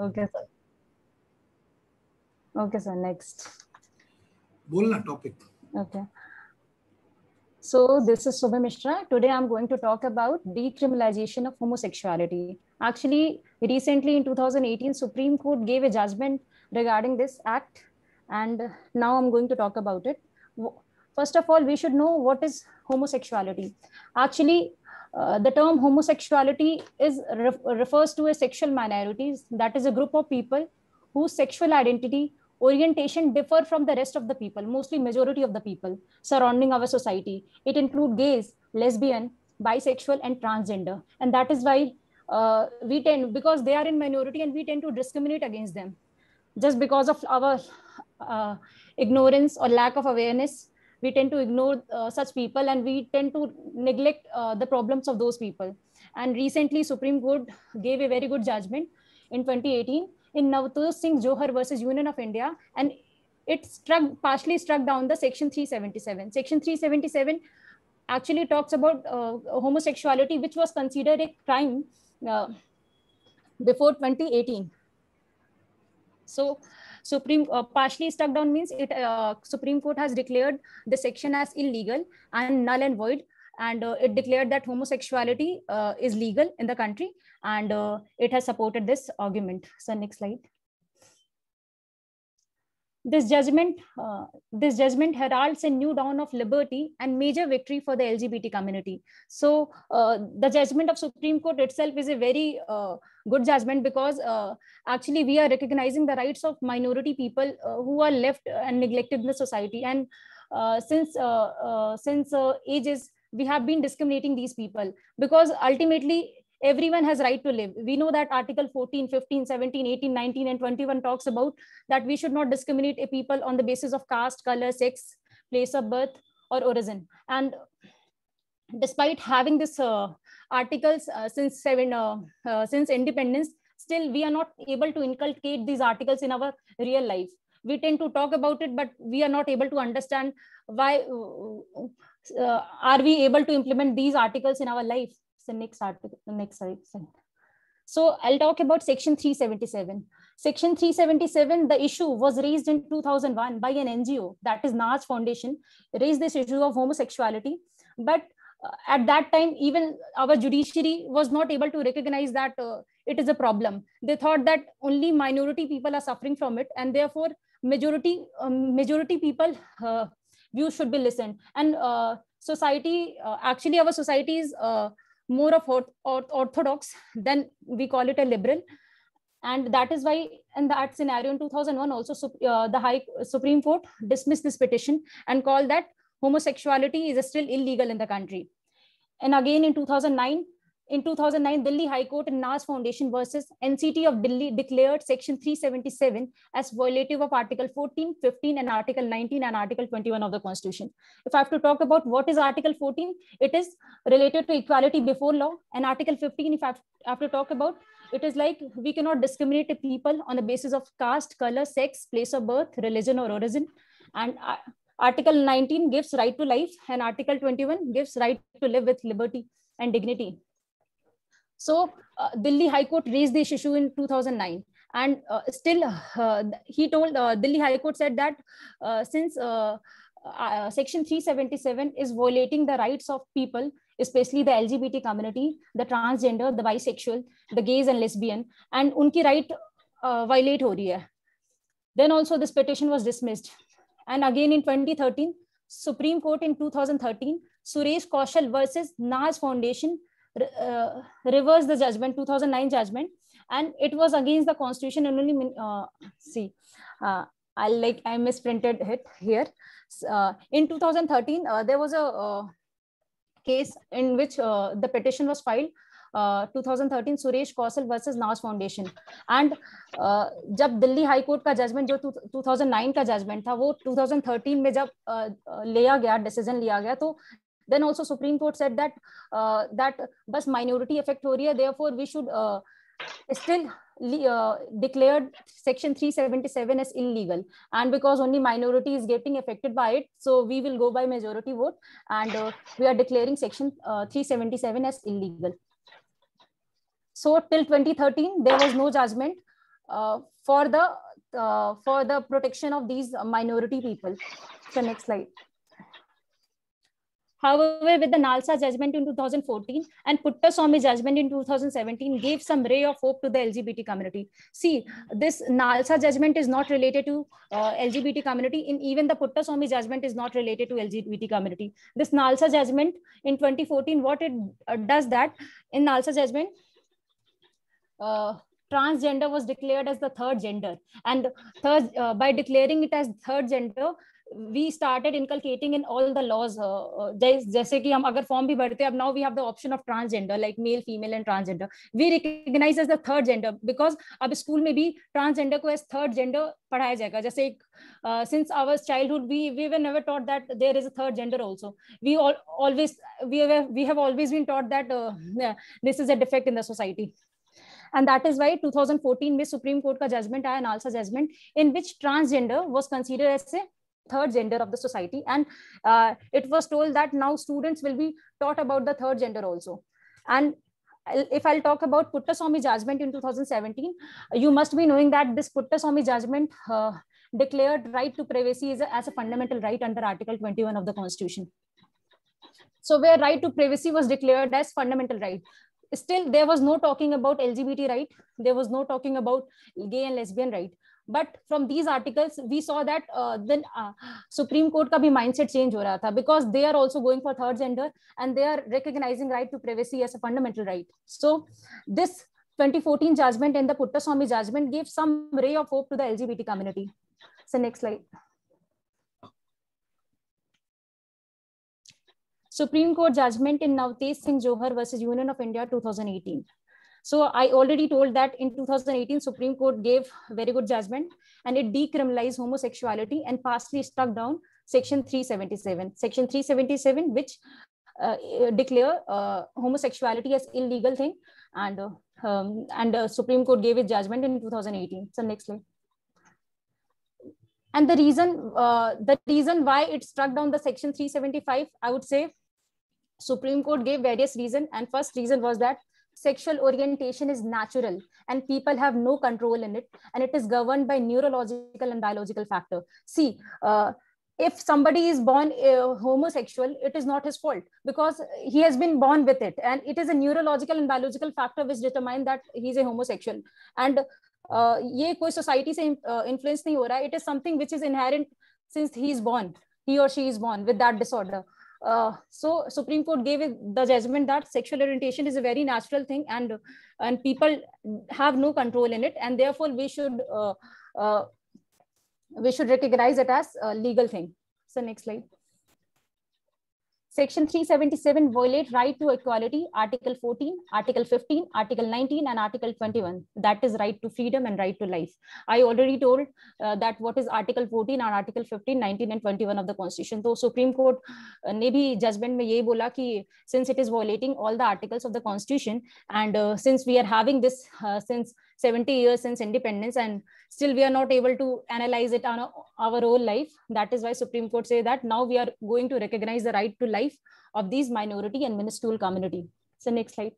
Okay, sir. Okay, sir. Next. बोलना topic Okay. So this is Surbhi Mishra. Today I'm going to talk about decriminalization of homosexuality. Actually, recently in 2018, Supreme Court gave a judgment regarding this act. And now I'm going to talk about it. First of all, we should know what is homosexuality. Actually, uh, the term homosexuality is ref- refers to a sexual minorities that is a group of people whose sexual identity orientation differ from the rest of the people mostly majority of the people surrounding our society. It include gays lesbian bisexual and transgender. And that is why uh, we tend because they are in minority and we tend to discriminate against them. Just because of our uh, ignorance or lack of awareness we tend to ignore uh, such people and we tend to neglect uh, the problems of those people and recently supreme court gave a very good judgment in 2018 in Navtej Singh Johar versus Union of India, and it struck partially struck down the Section 377. Section 377 actually talks about uh, homosexuality, which was considered a crime uh, before 2018. So, Supreme uh, partially struck down means it uh, Supreme Court has declared the section as illegal and null and void. And uh, it declared that homosexuality uh, is legal in the country. And uh, it has supported this argument. So next slide this judgment uh, this judgment heralds a new dawn of liberty and major victory for the lgbt community. So uh, the judgment of supreme court itself is a very uh, good judgment because uh, actually we are recognizing the rights of minority people uh, who are left and neglected in the society. And uh, since since ages we have been discriminating these people because ultimately everyone has right to live. We know that article 14 15 17 18 19 and 21 talks about that we should not discriminate a people on the basis of caste color sex place of birth or origin. And despite having this uh, articles uh, since seven uh, uh, since independence still we are not able to inculcate these articles in our real life. We tend to talk about it but we are not able to understand why uh, are we able to implement these articles in our life so next article the next slide so i'll talk about section 377 section 377 the issue was raised in 2001 by an ngo that is Naz foundation raised this issue of homosexuality. But uh, at that time even our judiciary was not able to recognize that uh, it is a problem. They thought that only minority people are suffering from it and therefore majority um, majority people uh, views should be listened. And uh, society uh, actually our society is uh, more of orth- orth- orthodox than we call it a liberal. And that is why in that scenario in 2001 also uh, the high supreme court dismissed this petition and called that homosexuality is still illegal in the country. And again in 2009 in 2009 delhi high court and naz foundation versus nct of delhi declared section 377 as violative of article 14 15 and article 19 and article 21 of the constitution. If i have to talk about what is article 14 it is related to equality before law. And article 15 if i have to talk about it is like we cannot discriminate people on the basis of caste color sex place of birth religion or origin. And uh, article 19 gives right to life and article 21 gives right to live with liberty and dignity so uh, delhi high court raised this issue in 2009 and uh, still uh, he told uh, delhi high court said that uh, since uh, section 377 is violating the rights of people especially the lgbt community the transgender the bisexual the gays and lesbian and unki right violate ho hai. Then also this petition was dismissed. And again in 2013 supreme court in 2013 suresh kaushal versus naz foundation uh, reversed the judgment 2009 judgment and it was against the constitution and only uh, see uh, i like i misprinted it here uh, in 2013 uh, there was a uh, case in which uh, the petition was filed uh, 2013 Suresh Kaushal versus Naz Foundation and जब Delhi high court का judgement जो 2009 का judgement था वो 2013 में जब uh, लिया गया डिसीज़न लिया गया तो then also supreme court said that uh, that bus minority effect ho hai therefore we should uh, still uh, declared section 377 as illegal and because only minority is getting affected by it so we will go by majority vote and uh, we are declaring section uh, 377 as illegal so till 2013 there was no judgment uh, for the uh, for the protection of these minority people. So next slide. However, with the Nalsa judgment in 2014 and Puttaswamy judgment in 2017 gave some ray of hope to the LGBT community. See, this Nalsa judgment is not related to uh, LGBT community. In even the Puttaswamy judgment is not related to LGBT community. This Nalsa judgment in 2014, what it uh, does that in Nalsa judgment, uh, transgender was declared as the third gender and third, uh, by declaring it as third gender we started inculcating in all the laws uh, uh, जैसे कि हम अगर form भी भरते अब now we have the option of transgender like male female and transgender we recognize as the third gender because अब school में भी transgender को as third gender पढ़ाया जाएगा जैसे एक uh, since our childhood we we were never taught that there is a third gender also we all always we have we have always been taught that uh, yeah, this is and that is why 2014 में Supreme Court का judgment आया Nalsa judgment in which transgender was considered as a third gender of the society and uh, it was told that now students will be taught about the third gender also and if I'll talk about Puttaswamy judgment in 2017, you must be knowing that this Puttaswamy judgment uh, declared right to privacy a, as a fundamental right under Article 21 of the Constitution. So where right to privacy was declared as fundamental right, still there was no talking about lgbt right? There was no talking about gay and lesbian right? But from these articles we saw that uh, then uh, supreme court ka bhi mindset change ho raha tha because they are also going for third gender and they are recognizing right to privacy as a fundamental right. So this 2014 judgment and the puttaswamy judgment gave some ray of hope to the lgbt community. So next slide Supreme Court judgment in Navtej Singh Johar versus Union of India 2018. So I already told that in 2018, Supreme Court gave very good judgment and it decriminalized homosexuality and partially struck down Section 377. Section 377, which uh, declare uh, homosexuality as illegal thing and uh, um, and uh, Supreme Court gave its judgment in 2018. So next slide. And the reason uh, the reason why it struck down the Section 375, I would say Supreme Court gave various reasons, and first reason was that sexual orientation is natural and people have no control in it, and it is governed by neurological and biological factor. See, uh, if somebody is born uh, homosexual, it is not his fault because he has been born with it, and it is a neurological and biological factor which determine that he is a homosexual. And uh, ये कोई society से influence नहीं हो रहा है it is something which is inherent since he is born he or she is born with that disorder uh, so Supreme Court gave the judgment that sexual orientation is a very natural thing and and people have no control in it and therefore we should uh, uh, we should recognize it as a legal thing. So next slide. Section 377 violate right to equality, Article 14, Article 15, Article 19, and Article 21. That is right to freedom and right to life. I already told uh, that what is Article 14 and Article 15, 19, and 21 of the Constitution. So Supreme Court uh, ने भी judgment में ये बोला कि since it is violating all the articles of the Constitution and uh, since we are having this uh, since 70 years since independence and still we are not able to analyze it on our own life. That is why supreme court say that now we are going to recognize the right to life of these minority and minuscule community. So next slide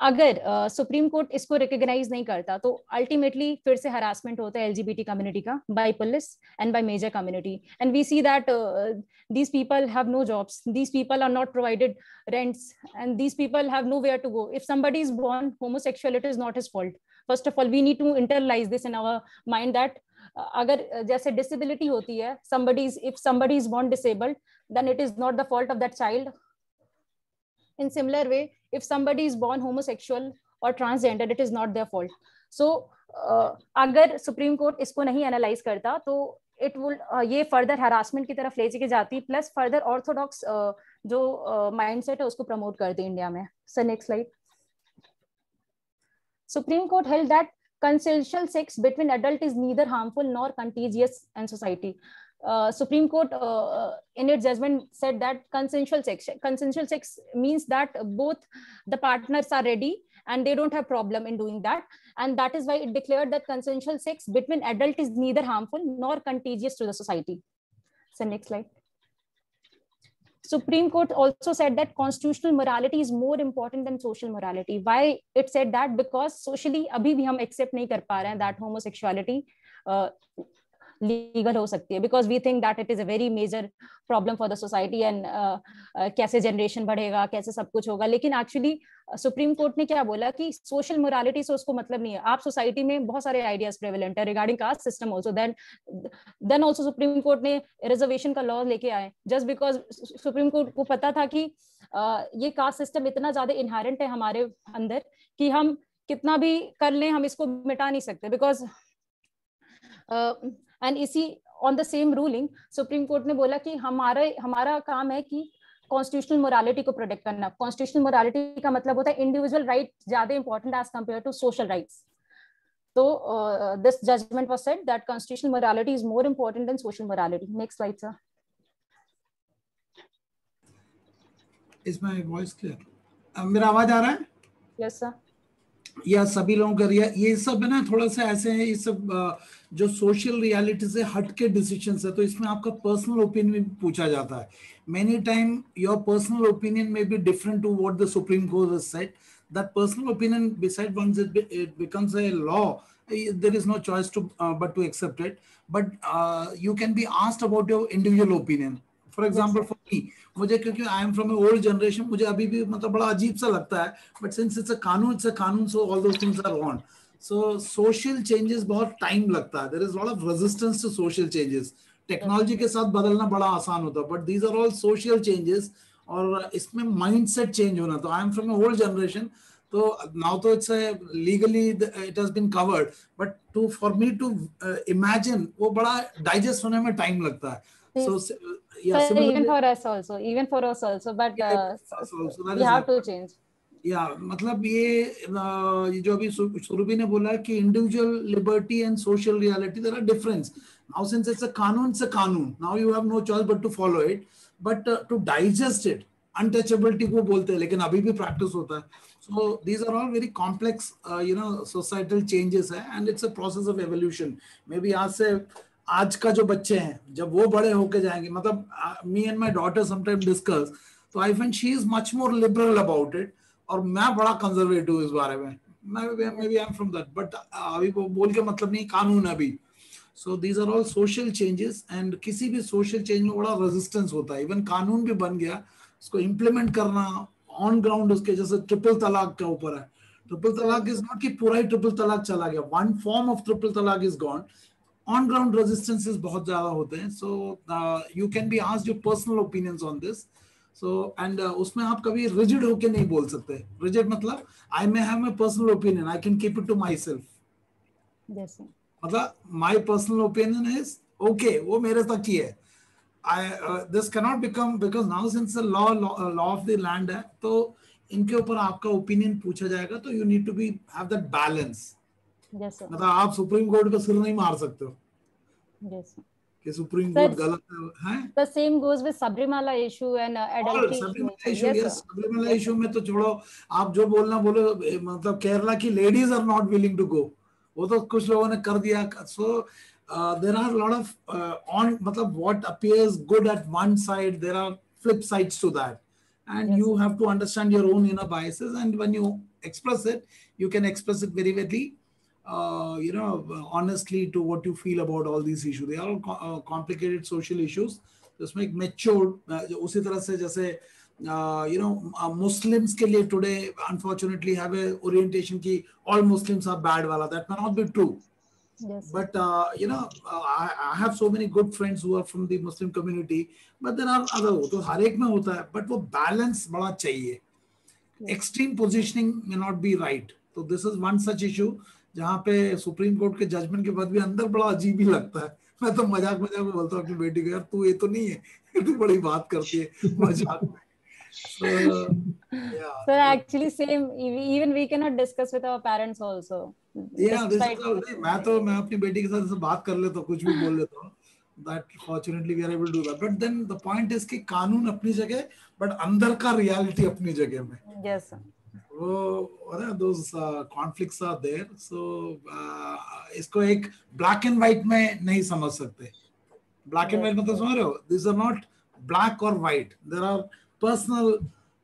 अगर supreme uh, court इसको recognise नहीं करता तो ultimately फिर से harassment होता है LGBT community का by police and by major community and we see that these people have no jobs these people are not provided rents and these people have nowhere to go if somebody is born homosexuality is not his fault first of all we need to internalise this in our mind that अगर जैसे disability होती है somebody's, if somebody is born disabled, then it is not the fault of that child. In similar way, if somebody is born homosexual or transgender it is not their fault so uh, अगर supreme court इसको नहीं analyse करता तो it will ये further harassment की तरफ़ ले के जाती प्लस फर्दर ऑर्थोडॉक्स जो माइंडसेट है उसको प्रमोट करती इंडिया में sir next slide supreme court held that consensual sex between adult is neither harmful nor contagious in society uh, Supreme Court uh, in its judgment said that consensual sex consensual sex means that both the partners are ready and they don't have problem in doing that. And that is why it declared that consensual sex between adult is neither harmful nor contagious to the society. So next slide. Supreme court also said that constitutional morality is more important than social morality. Why it said that? Because socially abhi bhi hum accept nahi kar pa rahe that homosexuality uh, legal हो सकती है because we think that it is a very major problem for the society and कैसे generation बढ़ेगा कैसे सब कुछ होगा। लेकिन एक्चुअली सुप्रीम कोर्ट ने क्या बोला कि सोशल मोरालिटी से उसको मतलब नहीं है। आप सोसाइटी में बहुत सारे आइडियाज़ प्रेवलेंट है regarding caste system also then then also supreme court ने रिजर्वेशन का लॉ लेके आए। जस्ट बिकॉज़ सुप्रीम कोर्ट को पता था कि uh, ये कास्ट सिस्टम इतना ज़्यादा इनहेरेंट है हमारे अंदर कि हम कितना भी कर लें हम इसको मिटा नहीं सकते। बिकॉज़ एंड इसी on the same ruling supreme court ने बोला कि हमारा हमारा काम है कि कॉन्स्टिट्यूशनल मोरालिटी को प्रोटेक्ट करना। कॉन्स्टिट्यूशनल मोरालिटी का मतलब होता है इंडिविजुअल राइट ज़्यादा important as compare to social rights तो this judgement was set that constitutional morality is more important than social morality next slide sir is my voice clear मेरा आवाज़ आ रहा है? यस सर या सभी लोगों का रिया ये सब है ना, थोड़ा सा ऐसे है, ये सब जो सोशल रियलिटी से हट के डिसीशन है तो इसमें आपका पर्सनल ओपिनियन भी पूछा जाता है। Many time your personal opinion में भी different to what the supreme court has set that personal opinion decide once it becomes a law there is no choice to but to accept it but you can be asked about your individual opinion for example for me मुझे क्योंकि I am from old generation मुझे अभी भी मतलब बड़ा अजीब सा लगता है बट सिंस इट्स अ कानून इट्स अ कानून so all those things are on so social changes बहुत टाइम लगता है. There is lot of resistance to social changes technology के साथ बदलना बड़ा आसान होता है but these are all social changes और इसमें माइंडसेट चेंज होना. तो I am from old generation तो नाउ तो it's legally it has been covered but to for me to imagine वो बड़ा डाइजेस्ट होने में टाइम लगता है. सो yeah so even for us also even for us also but uh, also, so we have to change. या मतलब ये जो अभी सुरभि ने बोला कि individual liberty and social reality there are difference now since it's a कानून इट्स अ कानून. Now you have no choice but to follow it but to digest it untouchability को बोलते हैं लेकिन अभी भी प्रैक्टिस होता है. So these are all very complex you know societal changes है and it's a process of evolution maybe आज से आज का जो बच्चे हैं, जब वो बड़े होके जाएँगे मतलब me and my daughter sometime discuss तो I find she is much more liberal about it और मैं बड़ा कंजर्वेटिव इस बारे में। मैं, maybe I am from that but अभी वो बोल के मतलब नहीं, कानून अभी। So these are all social changes and किसी भी सोशल चेंज में बड़ा रेजिस्टेंस होता है। इवन कानून भी बन गया, उसको इम्प्लीमेंट करना ऑन ग्राउंड उसके जैसे ट्रिपल तलाक के ऊपर है। ट्रिपल तलाक इज़ नॉट कि पूरा ही ट्रिपल तलाक चला गया। वन फॉर्म ऑफ़ ट्रिपल तलाक is gone on ground resistances बहुत ज़्यादा होते हैं। So you can be asked your personal opinions on this so and उसमें आप कभी रिजिड होके नहीं बोल सकते। रिजिड मतलब I may have my personal opinion I can keep it to myself मतलब my personal opinion is okay वो मेरे तक ही है। I this cannot become because now since law law of the land है तो इनके ऊपर आपका ओपिनियन पूछा जाएगा तो you need to be have that balance yes, sir. आप सुप्रीम कोर्ट का सिर नहीं मार सकते हो। Yes, कि सुप्रीम कोर्ट गलत है same goes with Sabarimala issue and Sabarimala issue yes Sabarimala issue में तो छोड़ो आप जो बोलना बोलो मतलब केरला की ladies are not willing to go वो तो कुछ लोगों ने कर दिया। So there are lot of on मतलब what appears good at one side there are flip side to that and you have to understand your own in a biases and when you express it you can express it very very uh, you know, honestly to what you feel about all these issues. They are all co uh, complicated social issues. Just make mature. उसी तरह से जैसे you know uh, Muslims के लिए today unfortunately have a orientation कि all Muslims are bad वाला. That may not be true. Yes. But uh, you know, uh, I, I have so many good friends who are from the Muslim community. But there are other तो हर एक में होता है. But वो balance बड़ा चाहिए. Yes. Extreme positioning may not be right. So this is one such issue. जहाँ पे सुप्रीम कोर्ट के जजमेंट के बाद भी अंदर बड़ा अजीब ही लगता है। मैं तो मज़ाक मज़ाक में बोलता हूँ अपनी बेटी को यार तू ये तो नहीं है तू बड़ी बात करती है। मज़ाक में। So, yeah. so actually same even we cannot discuss with our parents also. Yeah this is मैं तो मैं अपनी बेटी के साथ बात कर लेता हूँ कुछ भी बोल लेता हूँ that fortunately we are able to do that. But then the point is कि कानून अपनी जगह बट अंदर का रियलिटी अपनी जगह में। Yes sir. Uh, are there so uh, इसको एक black and white में नहीं समझ सकते black and white मतलब समझ रहे हो black or white. There are personal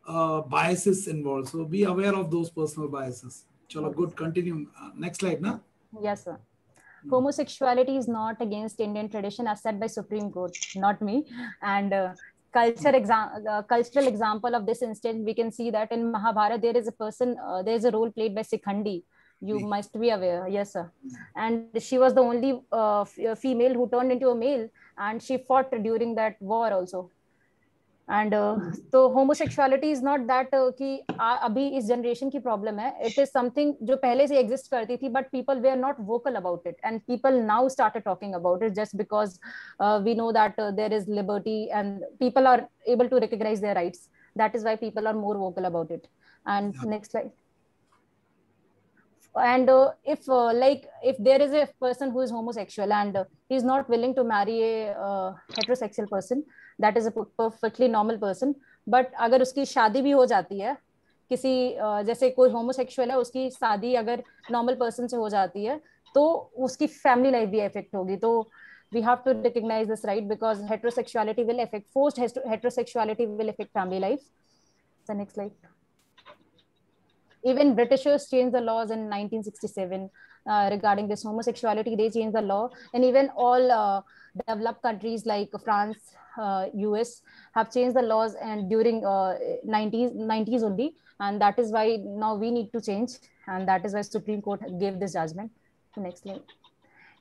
uh, biases involved. So be aware of those personal biases. Chalo, okay. good. Continue. Uh, next slide, na? Yes, sir. Homosexuality is not against Indian tradition as said by Supreme Court, not me. And uh, culture exam- uh, cultural example of this instance, we can see that in Mahabharata, there is a person, uh, there is a role played by Sikhandi. You must be aware. Yes, sir. And she was the only uh, f- female who turned into a male and she fought during that war also and तो homosexuality is not that कि अभी इस generation की problem है it is something जो पहले से exist करती थी but people they are not vocal about it and people now start talking about it just because we know that there is liberty and people are able to recognise their rights that is why people are more vocal about it and yeah. next slide and uh, if uh, like if there is a person who is homosexual and uh, he's not willing to marry a uh, heterosexual person that is a perfectly normal person but अगर उसकी शादी भी हो जाती है किसी जैसे कोई होमोसेक्सुअल है उसकी शादी अगर नॉर्मल पर्सन से हो जाती है तो उसकी फैमिली लाइफ भी इफ़ेक्ट होगी तो we have to recognize this right because heterosexuality will affect forced heterosexuality will affect family life the next slide even britishers changed the laws in 1967 uh, regarding this homosexuality they changed the law and even all uh, developed countries like france uh, US have changed the laws and during uh, 90s 90s only and that is why now we need to change and that is why Supreme Court gave this judgment. Next slide.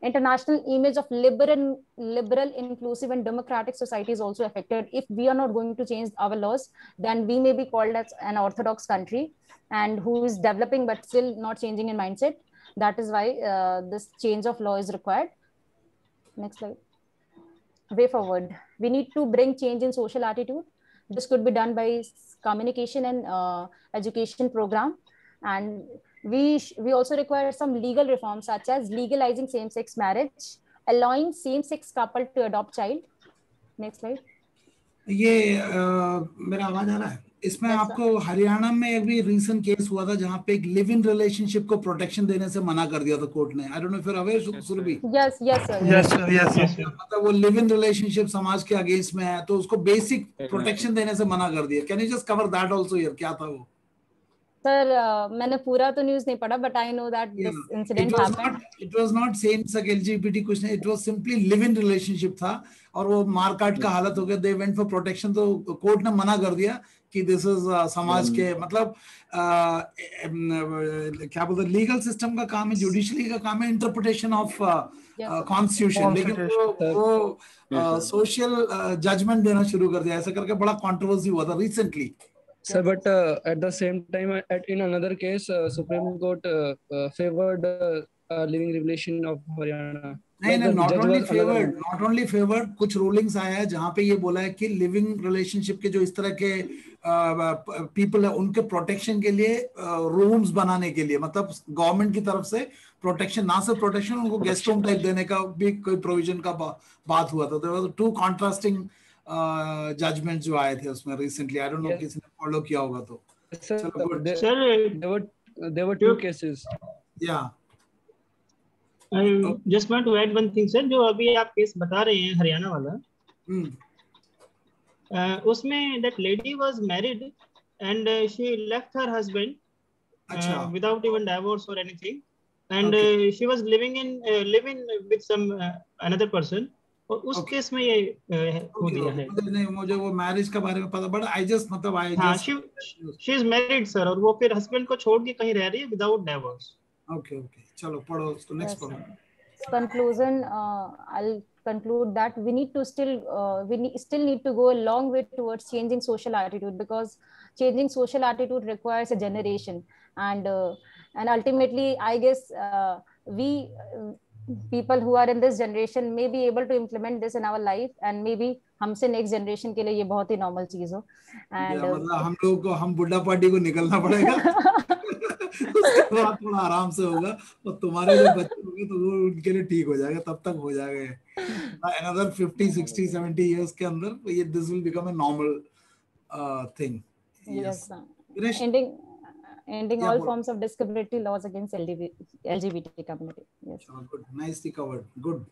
International image of liberal, liberal, inclusive, and democratic society is also affected. If we are not going to change our laws, then we may be called as an orthodox country and who is developing but still not changing in mindset. That is why uh, this change of law is required. Next slide way forward. We need to bring change in social attitude. This could be done by communication and uh, education program. And we, we also require some legal reforms such as legalizing same-sex marriage, allowing same-sex couple to adopt child. Next slide. ये uh, मेरा आवाज आ रहा है इसमें आपको हरियाणा में एक भी रीसेंट केस हुआ था जहाँ पे एक लिव इन रिलेशनशिप को प्रोटेक्शन देने से मना कर दिया था कोर्ट ने। आई डोंट नो फिर aware Surabhi yes yes yes yes yes मतलब वो लिव इन रिलेशनशिप समाज के अगेंस्ट में है तो उसको बेसिक प्रोटेक्शन देने से मना कर दिया। Can you just cover that also here क्या था वो? सर uh, मैंने पूरा तो न्यूज़ नहीं पढ़ा but I know that this incident happened it was not same sex LGBT कुछ नहीं it was simply live in relationship था और वो मारकाट का हालत हो गया। दे वेंट फॉर प्रोटेक्शन तो कोर्ट ने मना कर दिया। कि दिस इज़ uh, समाज hmm. के मतलब uh, क्या बोलते लीगल सिस्टम का काम है जुडिशरी का काम है इंटरप्रिटेशन ऑफ़ कॉन्स्टिट्यूशन लेकिन वो वो सोशल जजमेंट देना शुरू कर दिया। ऐसा करके बड़ा कंट्रोवर्सी हुआ था recently Sir, but uh, at the same time, at in another case, uh, Supreme Court uh, uh, favored uh, living relation of Haryana. नहीं नहीं not only favoured not only favoured कुछ रूलिंग्स आया है जहाँ पे ये बोला है कि लिविंग रिलेशनशिप के जो इस तरह के पीपल है उनके प्रोटेक्शन के लिए रूम्स बनाने के लिए मतलब गवर्नमेंट की तरफ़ से प्रोटेक्शन ना सिर्फ़ प्रोटेक्शन उनको गेस्ट रूम टाइप देने का भी कोई प्रोविज़न का बात हुआ था। तो टू कॉन्ट्रास्टिंग जजमेंट जो आए थे उसमें रिसेंटली आई डोंट नो किसी ने फॉलो किया होगा तो। Sir there were there were two cases या just want to add one thing sir जो अभी आप केस बता रहे हैं हरियाणा वाला। Hmm. uh, उसमें that lady was married and she left her husband without even divorce और anything and she was living in with some another person और उस okay. केस में ये हो गया है। नहीं मुझे वो मैरिज के बारे में पता बट आई जस्ट मतलब I she she is married sir और वो फिर हस्बैंड को छोड़ के कहीं रह रही है विदाउट डाइवोर्स ओके ओके चलो पढ़ो उसको नेक्स्ट पढ़ो conclusion uh, i'll conclude that we need to still uh, we need, still need to go a long way towards changing social attitude because changing social attitude requires a generation and uh, and ultimately i guess uh, we people who are in this generation may be able to implement this in our life and maybe हमसे next generation के लिए ये बहुत ही normal चीज़ हो and मतलब हम लोग को हम बुढ़ा पार्टी को निकलना पड़ेगा उसके बाद थोड़ा आराम से होगा और तुम्हारे जो बच्चे होंगे तो वो उनके लिए ठीक हो जाएगा तब तक हो जाएगा अनदर 50 60 70 इयर्स के अंदर ये this will become a normal thing yes ending ending yeah, all good. forms of discriminatory laws against LGBT, LGBT community. Yes. Oh, Good. Nicely covered. Good.